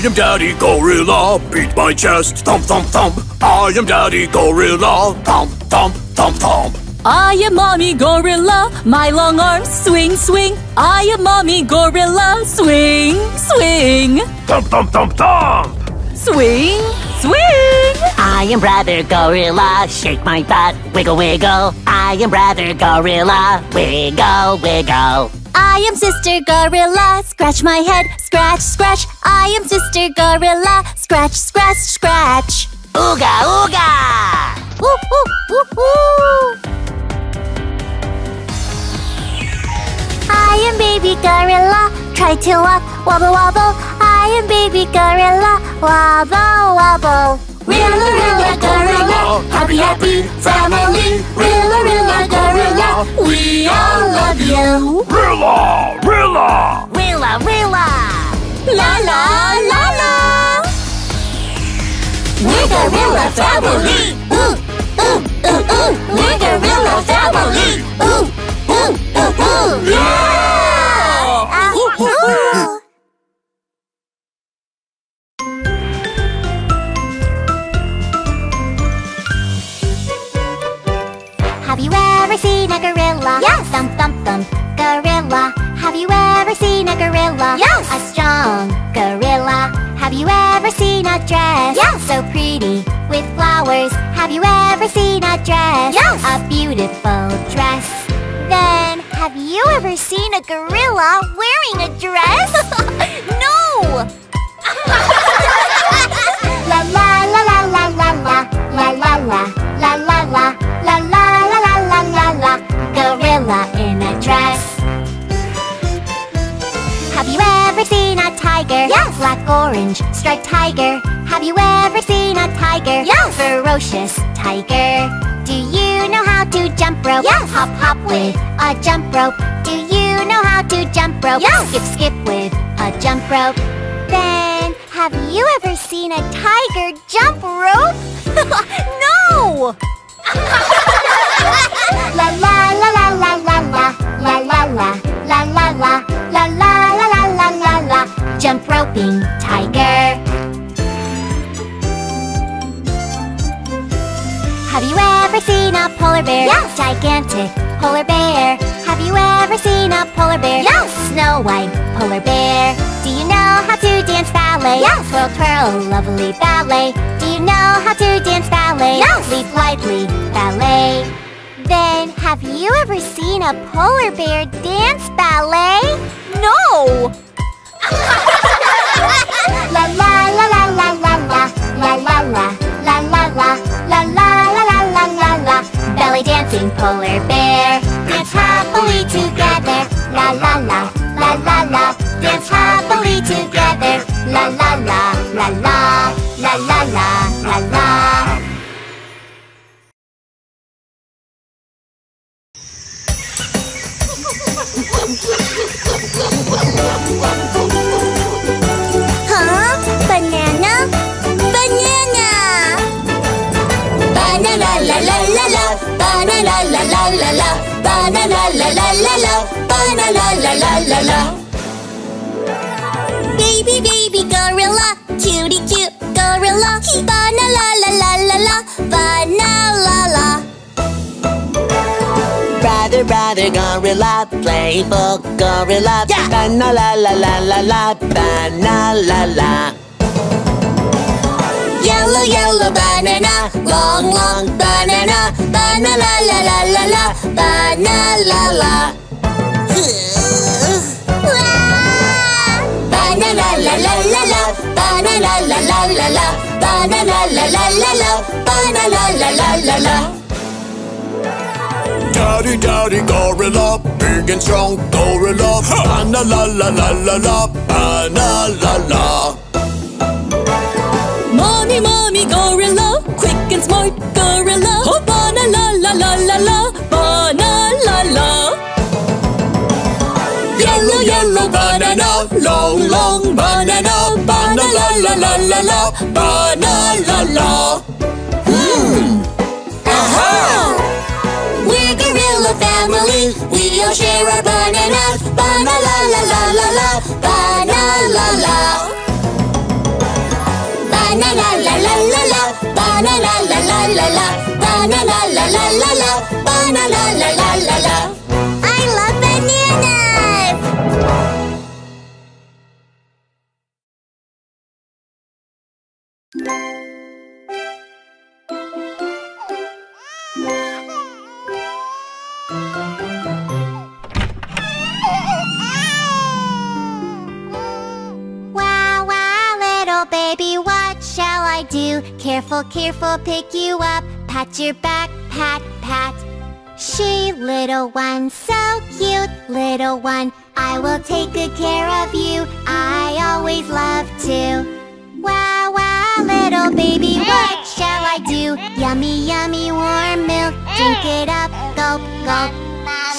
I am Daddy Gorilla, beat my chest, thump, thump, thump. I am Daddy Gorilla, thump, thump, thump, thump. I am Mommy Gorilla, my long arms swing, swing. I am Mommy Gorilla, swing, swing. Thump, thump, thump, thump. Swing, swing. I am Brother Gorilla, shake my butt, wiggle, wiggle. I am Brother Gorilla, wiggle, wiggle. I am Sister Gorilla, scratch my head, scratch, scratch. I am Sister Gorilla, scratch, scratch, scratch. Ooga, ooga! Woo, woo, woo, woo. I am Baby Gorilla, try to walk, wobble, wobble. I am Baby Gorilla, wobble, wobble. Rilla, rilla, gorilla, happy, happy family. Rilla, rilla, gorilla, we all love you. Rilla, Rilla. Rilla, rilla! La la la la. We're Gorilla Family. Ooh, ooh, ooh, ooh. We're Gorilla Family. Ooh, ooh, ooh, ooh. Yeah! Have you ever seen a gorilla? Yes. Thump, thump, thump. Gorilla. Have you ever seen a gorilla? Yes. A strong gorilla. Have you ever seen a dress? Yes. So pretty with flowers. Have you ever seen a dress? Yes. A beautiful dress. Then, have you ever seen a gorilla wearing a dress? no. La la la la la la la la la la tiger? Yes. Black, orange, striped tiger. Have you ever seen a tiger? Yes. Ferocious tiger. Do you know how to jump rope? Yes. Hop, hop with a jump rope. Do you know how to jump rope? Yes. Skip, skip with a jump rope. Then, have you ever seen a tiger jump rope? no! La la la la la la la la la la la la la la la jump roping tiger. Have you ever seen a polar bear? Yes. Gigantic polar bear. Have you ever seen a polar bear? Yes. Snow white polar bear. Do you know how to dance ballet? Yes. Twirl, twirl, lovely ballet. Do you know how to dance ballet? Yes. Leap lightly ballet. Then, have you ever seen a polar bear dance ballet? No! Polar bear. Dance happily together. La la la. La la la. Dance happily together la la la la Baby baby gorilla Cutie cute gorilla Banana la la la la la Banana la la Brother, brother gorilla, playful gorilla. Yeah! Bana la la la la la, bana la la. Yellow, yellow banana, long, long banana, banana la la la la la, banana la la. Banana la la la la, la, banana la la la la, banana la la la la, banana la la la la. Daddy, daddy gorilla, big and strong gorilla. Bana la la la la la, bana la la. Mommy, mommy gorilla, quick and smart gorilla. Oh, bana la la la la la, bana la la yellow, yellow banana, long, long banana, banana, la, la, la, la, la, banana, la, la. Hmm. Aha! We're gorilla family. We all share our bananas. Banana, la, la, la, la, la, banana, la, la. Banana, la, la, la, la, banana, la, la, la, la, banana, la, la, la, la, banana, la, la, la, la. Do? Careful, careful, pick you up. Pat your back, pat, pat. She, little one, so cute, little one. I will take good care of you. I always love to. Wow, wow, little baby, what shall I do? Yummy, yummy, warm milk. Drink it up, gulp, gulp.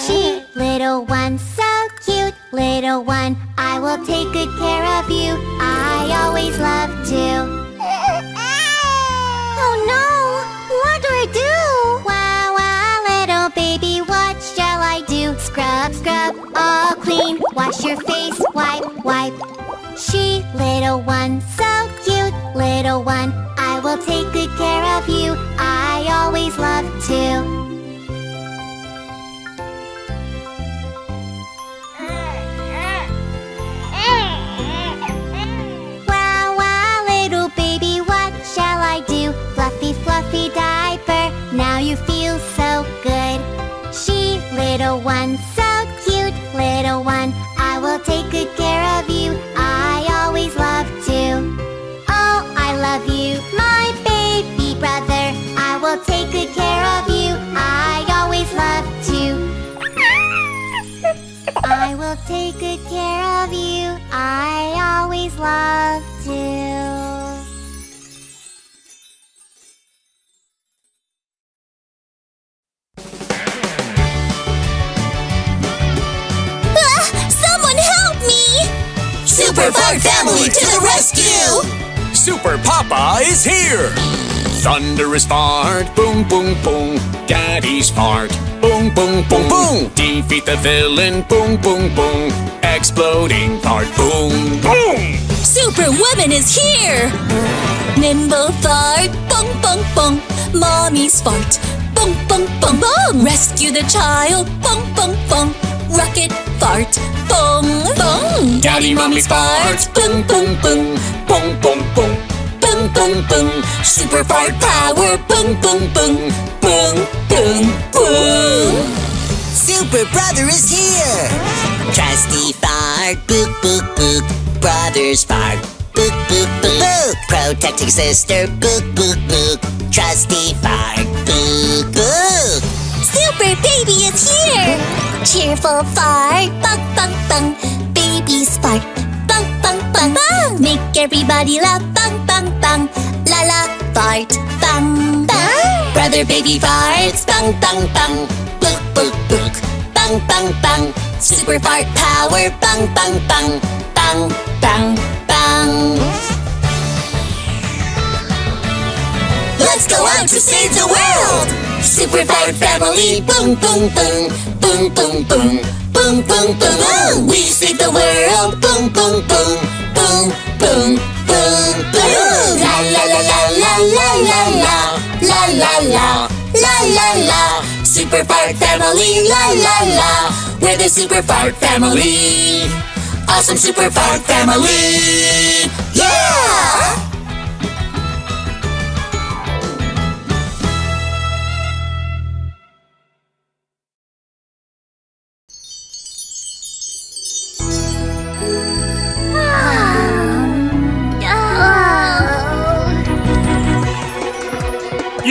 She, little one, so cute, little one. I will take good care of you. I always love to. Oh no! What do I do? Wow, wow, little baby, what shall I do? Scrub, scrub, all clean. Wash your face, wipe, wipe. She, little one, so cute, little one. I will take good care of you. I always love to. Now you feel so good. She, little one, so cute, little one. I will take good care of you. I always love to. Oh, I love you, my baby brother. I will take good care of you. I always love to. I will take good care of you. I always love to. Rescue! Super Papa is here! Thunderous fart, boom, boom, boom. Daddy's fart, boom, boom, boom, boom. Defeat the villain, boom, boom, boom. Exploding fart, boom, boom. Superwoman is here! Nimble fart, bong bong bong. Mommy's fart, bong bong bong bong. Rescue the child, bong bong bong. Rocket fart, bong bong. Daddy, Mommy's farts, boom, boom, boom. Boom, boom, boom. Boom, boom, boom. Super fart power, boom, boom, boom. Boom, boom, boom. Super Brother is here! Trusty fart, book, book, book. Brothers fart, book, book, book, book. Protecting sister, book, book, book. Trusty fart, book, book. Super Baby is here! Cheerful fart, bung bung bung. Baby's fart, bung bung bung. bung. Make everybody laugh, bung bung bung. La la fart, bung bung. Brother baby farts, bang, bang, bang. Book, book, book. Bang, bang, bang. Super fart power, bang, bang, bang. Bang, bang, bang. Let's go out to save the world! Super Fart Family, boom, boom, boom, boom, boom, boom, boom, boom, boom, boom. We save the world, boom, boom, boom, boom, boom, boom, boom. La la la la la la la la, la la la, la la la. Super Fart Family, la la la. We're the Super Fart Family. Awesome Super Fart Family. Yeah!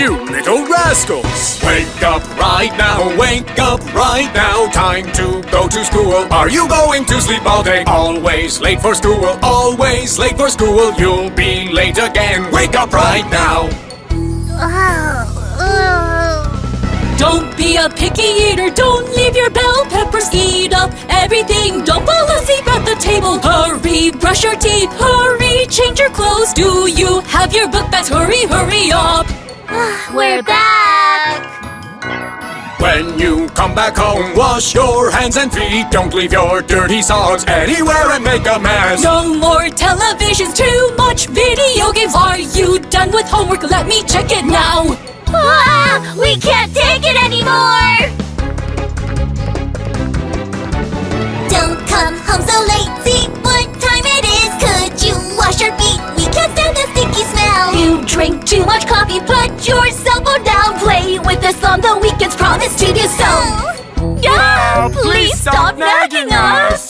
You little rascals! Wake up right now, wake up right now. Time to go to school. Are you going to sleep all day? Always late for school, always late for school. You'll be late again. Wake up right now. Don't be a picky eater, don't leave your bell peppers. Eat up everything, don't fall asleep at the table. Hurry, brush your teeth, hurry, change your clothes. Do you have your book bags? Hurry, hurry up. We're back! When you come back home, wash your hands and feet. Don't leave your dirty socks anywhere and make a mess. No more televisions, too much video games. Are you done with homework? Let me check it now. Ah, we can't take it anymore! the studio so. No! Please, please stop nagging us!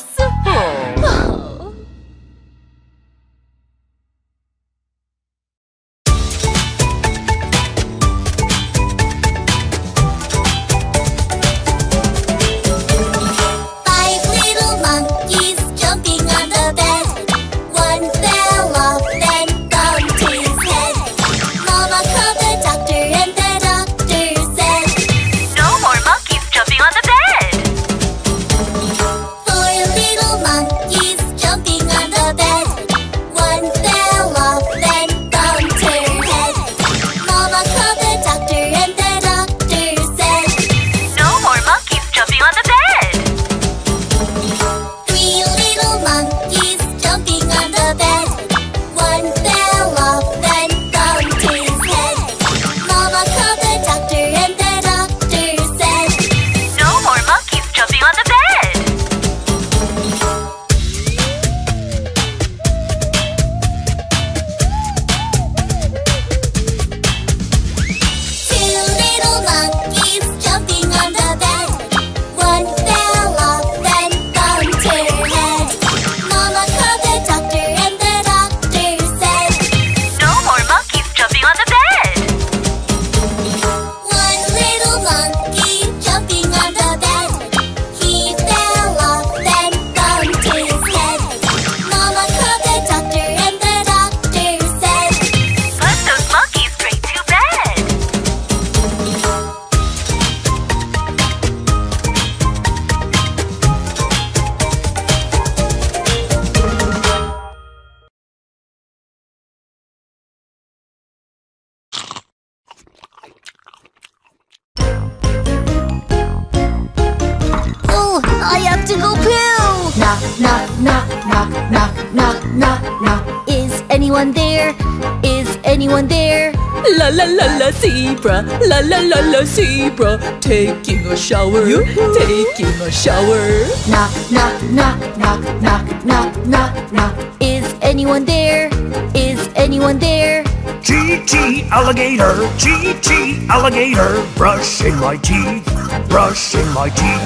La la la la zebra, la la la la zebra, taking a shower, taking a shower. Knock, knock, knock, knock, knock, knock, knock, knock. Is anyone there? Is anyone there? G.G. alligator, G.G. alligator, brushing my teeth, brushing my teeth.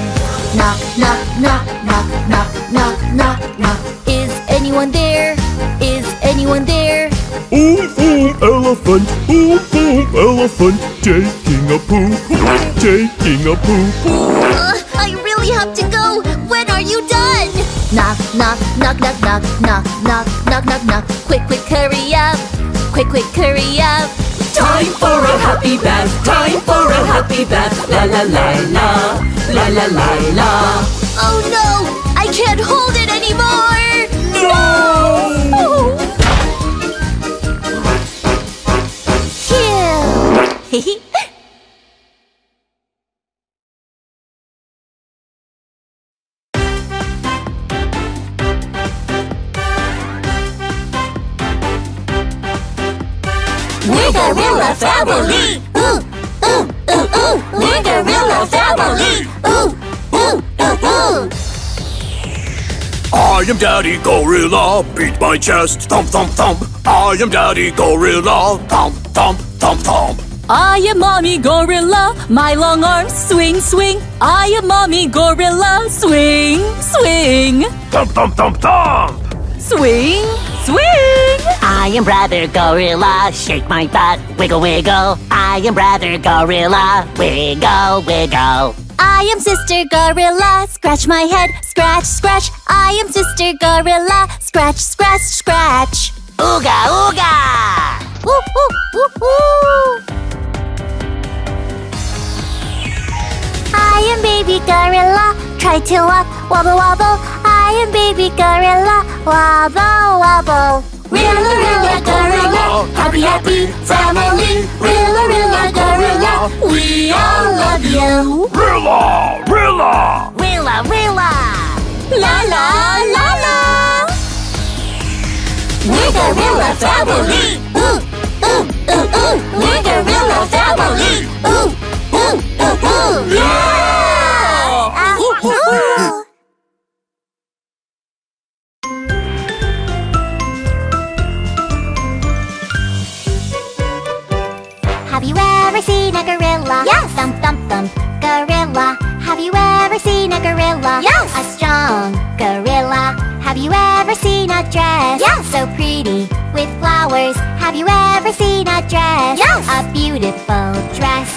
Knock, knock, knock, knock, knock, knock, knock, knock. Is anyone there? Is anyone there? Boom, boom, elephant, boom, boom, elephant, taking a poop, taking a poop. Uh, I really have to go. When are you done? Knock, knock, knock, knock, knock, knock, knock, knock, knock, knock. Quick, quick, hurry up. Quick, quick, hurry up. Time for a happy bath, time for a happy bath. La la la la, la la la la. Oh no! I can't hold it anymore! We're Gorilla Family! Ooh, ooh, ooh, ooh! We're Gorilla Family! Ooh, ooh, ooh, ooh! I am Daddy Gorilla, beat my chest, thump, thump, thump. I am Daddy Gorilla, thump, thump, thump, thump. I am mommy gorilla, my long arms swing, swing. I am mommy gorilla, swing, swing, Thump, thump, thump, thump. swing, swing. I am brother gorilla, shake my butt, wiggle wiggle. I am brother gorilla, wiggle wiggle. I am Sister Gorilla. Scratch my head, scratch, scratch. I am Sister Gorilla. Scratch, scratch, scratch. Ooga ooga. Woo, woo, woo, woo. Gorilla. Try to walk, wobble, wobble. I am Baby Gorilla. Wobble, wobble. Rilla, rilla, gorilla, happy, happy family. Rilla, rilla, gorilla, we all love love you. Rilla! Rilla! Rilla, Rilla! La la la la. We're Gorilla Family. Ooh, ooh, ooh, ooh. We're Gorilla Family. Ooh, ooh, ooh, ooh. Yeah! Have you ever seen a gorilla? Yes. Thump, thump, thump, gorilla. Have you ever seen a gorilla? Yes. A strong gorilla. Have you ever seen a dress? Yes. So pretty with flowers. Have you ever seen a dress? Yes. A beautiful dress.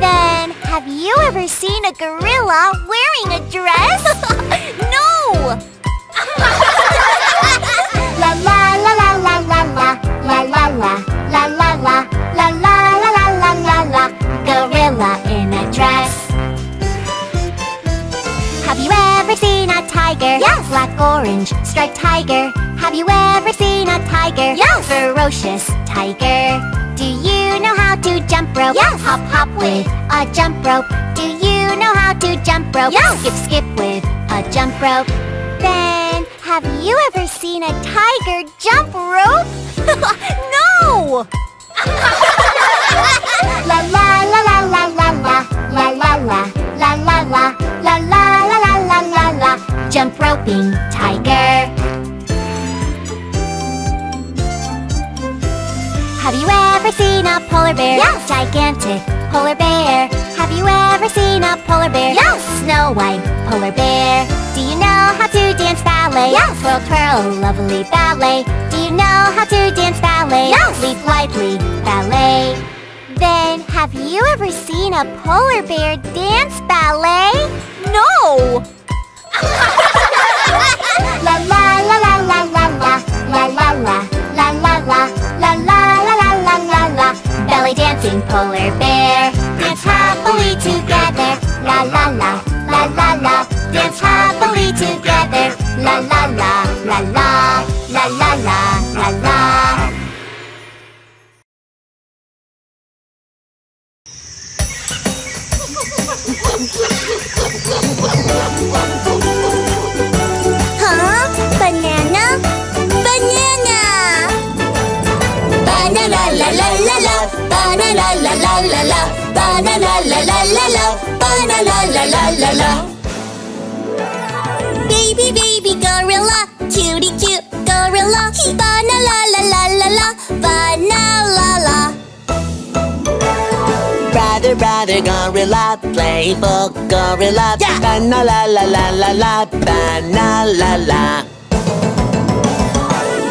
Then, have you ever seen a gorilla wearing a dress? no! La la la la la la la la la la la la la la la la la la la la gorilla in a dress. Have you ever seen a tiger? Yes. Black, orange, striped tiger. Have you ever seen a tiger? Yes. Ferocious tiger. Do you know how to jump rope? Yes. Hop, hop with a jump rope. Do you know how to jump rope? Yes. Skip, skip with a jump rope. Then, have you ever seen a tiger jump rope? no! Gigantic polar bear. Have you ever seen a polar bear? Yes. Snow white polar bear. Do you know how to dance ballet? Yes. Twirl, twirl, lovely ballet. Do you know how to dance ballet? Yes. Leap lightly, ballet. Then, have you ever seen a polar bear dance ballet? No! La la la la la la dancing polar bear. Dance happily together. La la la. La la la. Dance happily together. La la Brother, gorilla, playful gorilla. Yeah! Bana la la la la la, bana la la.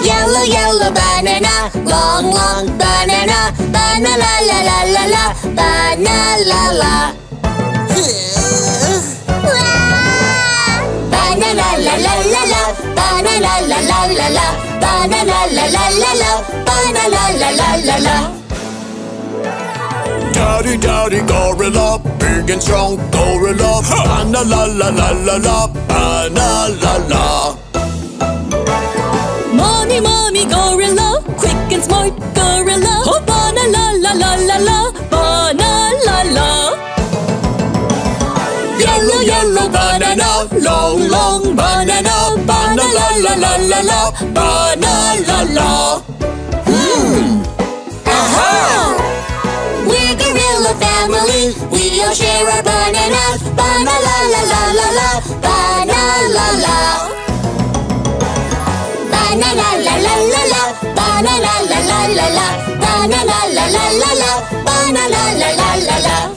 Yellow, yellow banana, long, long banana, banana la la la la la, banana la la. Banana la la la la, banana la la la la, banana la la la la, banana la la la la. Daddy, daddy, gorilla, big and strong gorilla. Bana la la la la la, bana la la. Mommy, mommy gorilla, quick and smart gorilla, oh bana la la la la la, bana la la. Yellow, yellow banana, long, long banana. Bana la la la la la, bana la la. We're gorilla family. We all share our bananas. Bana la la la la la. Bana la la. Banana la la la la. Banana la la la la. Banana la la la la. Banana la la la la.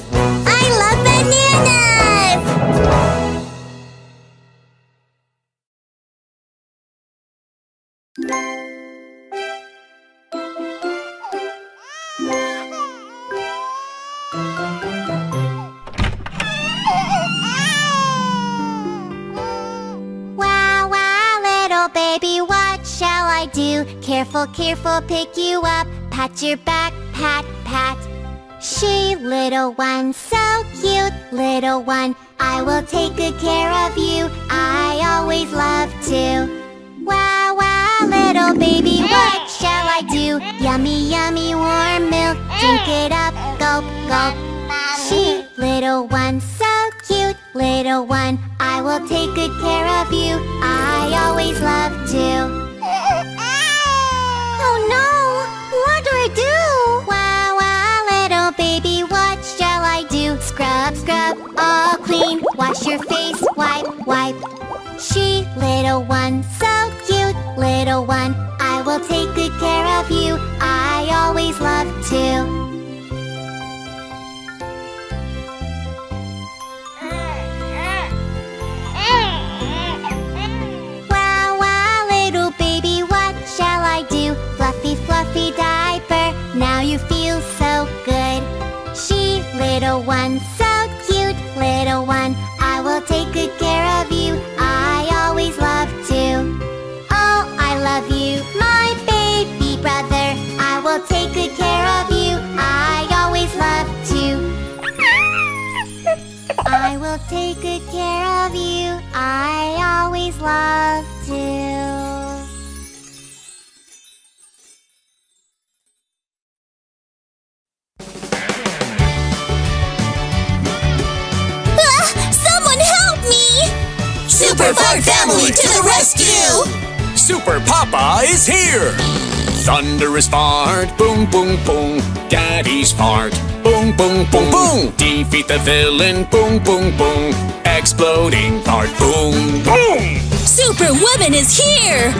Careful, careful, pick you up. Pat your back, pat, pat. She, little one, so cute, little one. I will take good care of you. I always love to. Wow, wow, little baby, what shall I do? Yummy, yummy, warm milk. Drink it up, gulp, gulp. She, little one, so cute Little one, I will take good care of you I always love to all clean Wash your face, wipe, wipe She, little one, so cute Little one, I will take good care of you. I always love to. Wow, wow, little baby, what shall I do? Fluffy, fluffy diaper, now you feel so good. She, little one, little one, I will take good care of you, I always love to. Oh, I love you, my baby brother, I will take good care of you, I always love to. I will take good care of you. I always love is here! Thunderous fart, boom, boom, boom. Daddy's fart, boom, boom, boom, boom. Defeat the villain, boom, boom, boom. Exploding fart, boom, boom. Superwoman is here!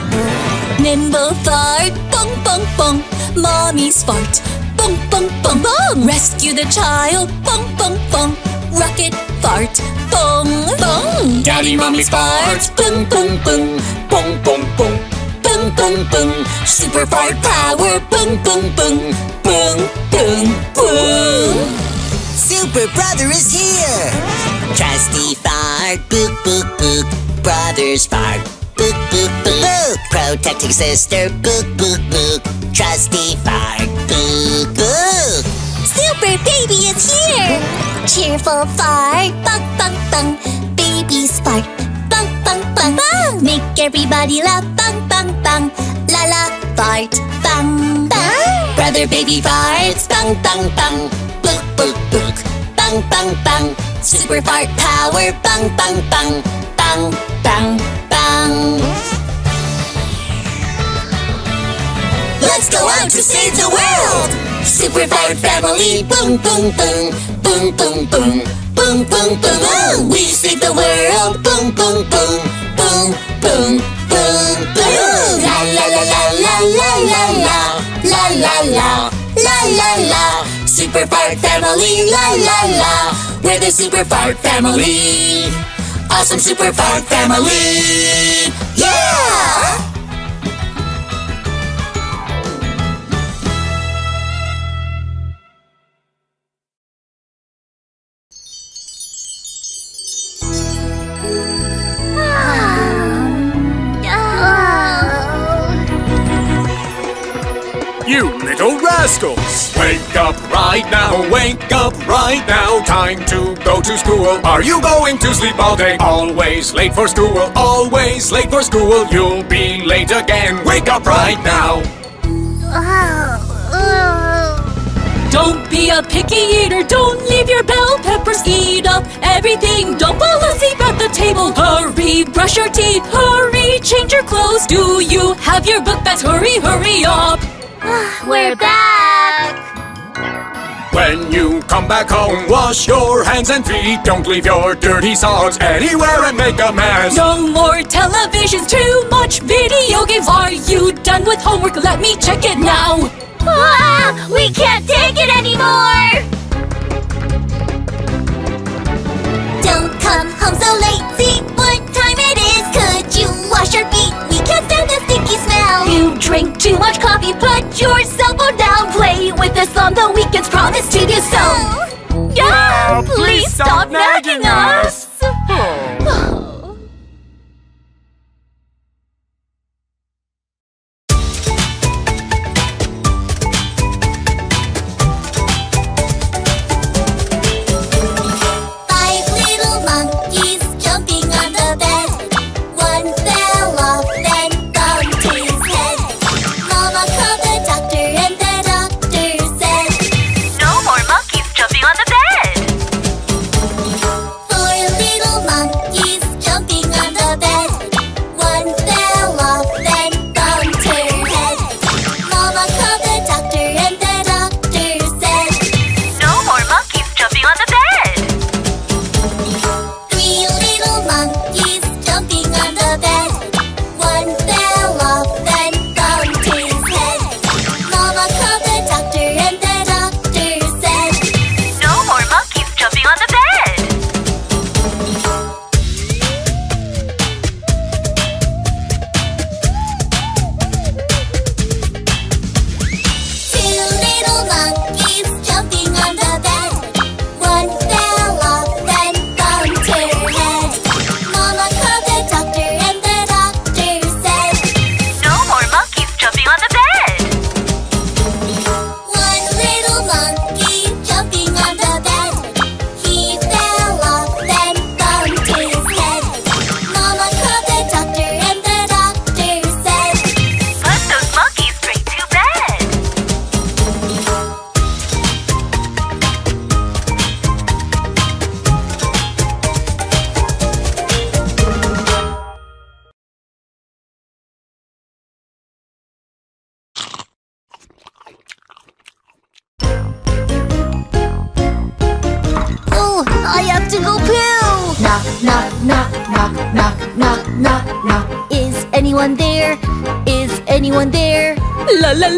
Nimble fart, bong bong bong. Mommy's fart, bong bong bong bong. Rescue the child, bong bong bong. Rocket fart, bong bong. Daddy, mommy's farts, boom, boom, boom. Boom, boom, boom. boom boom boom. Super fart power, boom boom boom. Boom boom boom. Super Brother is here! Trusty fart, book, book, book. Brothers fart, book, book, book, book. Protecting sister, book, book, book. Trusty fart, book, book. Super baby is here. Cheerful fart, bung bung bung. Baby's fart, bung bung bung bung. Make everybody laugh, bung bung bung. La la fart, bung bung. Brother baby farts, bang, bang, bang. Book, book, book. Bang, bang, bang. Super fart power, bang, bang, bang. Bang, bang, bang. Let's go out to save the world! Super Fart Family, boom, boom, boom. Boom, boom, boom. Boom, boom, boom, boom. We save the world, boom, boom, boom. Boom, boom, boom, la, la, la, la, la, la, la. La, la, la. La, la, la. Super Fart Family, la, la, la. We're the Super Fart Family. Awesome Super Fart Family. You little rascals! Wake up right now, wake up right now. Time to go to school. Are you going to sleep all day? Always late for school, always late for school. You'll be late again. Wake up right now. Oh. Don't be a picky eater, don't leave your bell peppers. Eat up everything, don't fall asleep at the table. Hurry, brush your teeth, hurry, change your clothes. Do you have your book bags? Hurry, hurry up. We're back! When you come back home, wash your hands and feet. Don't leave your dirty socks anywhere and make a mess. No more televisions, too much video games. Are you done with homework? Let me check it now. Ah, we can't take it anymore! Don't come home so late. See what time it is. Could you wash your feet? We can't stand the sticky smell. You drink too much coffee. Put your cell phone down. Play with us on the weekends. Promise to do so. Yeah, please stop nagging us. Five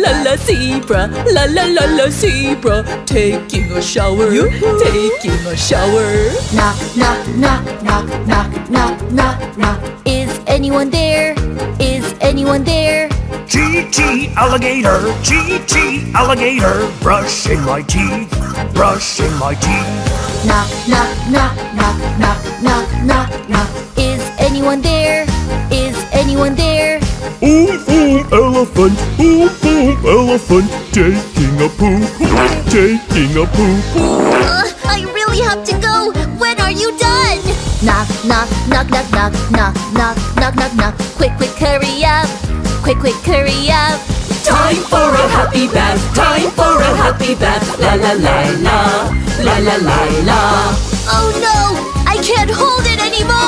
La la la la zebra, la la la la zebra, taking a shower, taking a shower. Knock, knock, knock, knock, knock, knock, knock, knock. Is anyone there? Is anyone there? G-G alligator, G-G alligator, brushing my teeth, brushing my teeth. Knock, knock, knock, knock, knock, knock, knock, knock. Is anyone there? Elephant, oom oom elephant, taking a poop, taking a poop. Uh, I really have to go. When are you done? Knock, knock, knock, knock, knock, knock, knock, knock, knock, knock. Quick, quick, hurry up. Quick, quick, hurry up. Time for a happy bath, time for a happy bath. La la la la, la la la la. Oh no! I can't hold it anymore!